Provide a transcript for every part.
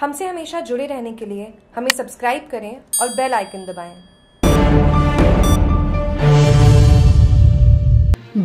हमसे हमेशा जुड़े रहने के लिए हमें सब्सक्राइब करें और बेल आइकन दबाएँ।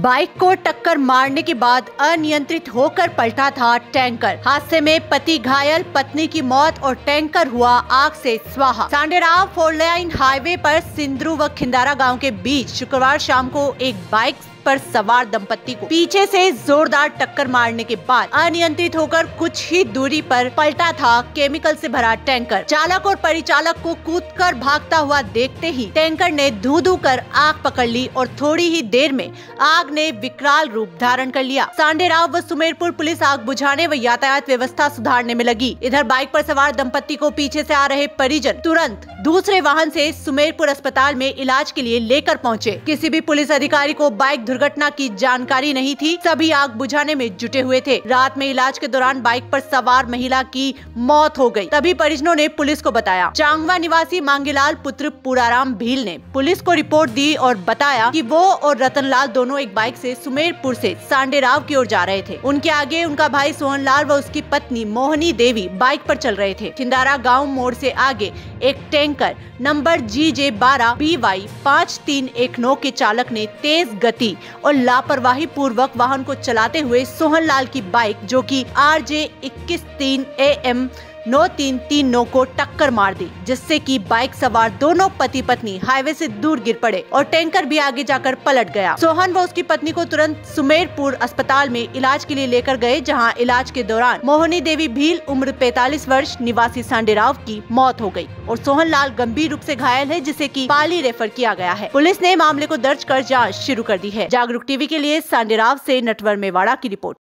बाइक को टक्कर मारने के बाद अनियंत्रित होकर पलटा था टैंकर हादसे में पति घायल, पत्नी की मौत और टैंकर हुआ आग से स्वाहा सांडेराव फोर लाइन हाईवे पर सिंदरू व खिंदारा गाँव के बीच शुक्रवार शाम को एक बाइक पर सवार दंपत्ति को पीछे से जोरदार टक्कर मारने के बाद अनियंत्रित होकर कुछ ही दूरी पर पलटा था केमिकल से भरा टैंकर। चालक और परिचालक को कूदकर भागता हुआ देखते ही टैंकर ने धू धू कर आग पकड़ ली और थोड़ी ही देर में आग ने विकराल रूप धारण कर लिया। सांडेराव व सुमेरपुर पुलिस आग बुझाने व यातायात व्यवस्था सुधारने में लगी। इधर बाइक पर सवार दंपत्ति को पीछे से आ रहे परिजन तुरंत दूसरे वाहन से सुमेरपुर अस्पताल में इलाज के लिए लेकर पहुँचे। किसी भी पुलिस अधिकारी को बाइक दुर्घटना की जानकारी नहीं थी, सभी आग बुझाने में जुटे हुए थे। रात में इलाज के दौरान बाइक पर सवार महिला की मौत हो गई। तभी परिजनों ने पुलिस को बताया। चांगवा निवासी मांगीलाल पुत्र पुराराम भील ने पुलिस को रिपोर्ट दी और बताया कि वो और रतनलाल दोनों एक बाइक से सुमेरपुर से सांडेराव की ओर जा रहे थे। उनके आगे उनका भाई सोहनलाल व उसकी पत्नी मोहनी देवी बाइक पर चल रहे थे। छिंदारा गाँव मोड़ से आगे एक टैंकर नंबर जी जे बारह बी वाई पाँच तीन एक नौ के चालक ने तेज गति और लापरवाही पूर्वक वाहन को चलाते हुए सोहन लाल की बाइक, जो कि आर जे इक्कीस तीन ए एम नौ तीन तीन नौ को टक्कर मार दी, जिससे कि बाइक सवार दोनों पति पत्नी हाईवे से दूर गिर पड़े और टैंकर भी आगे जाकर पलट गया। सोहन व उसकी पत्नी को तुरंत सुमेरपुर अस्पताल में इलाज के लिए लेकर गए, जहाँ इलाज के दौरान मोहनी देवी भील, उम्र 45 वर्ष, निवासी सांडेराव की मौत हो गई और सोहन लाल गंभीर रूप ऐसी घायल है, जिसे की पाली रेफर किया गया है। पुलिस ने मामले को दर्ज कर जाँच शुरू कर दी है। जागरूक टीवी के लिए सांडेराव ऐसी नटवर मेवाड़ा की रिपोर्ट।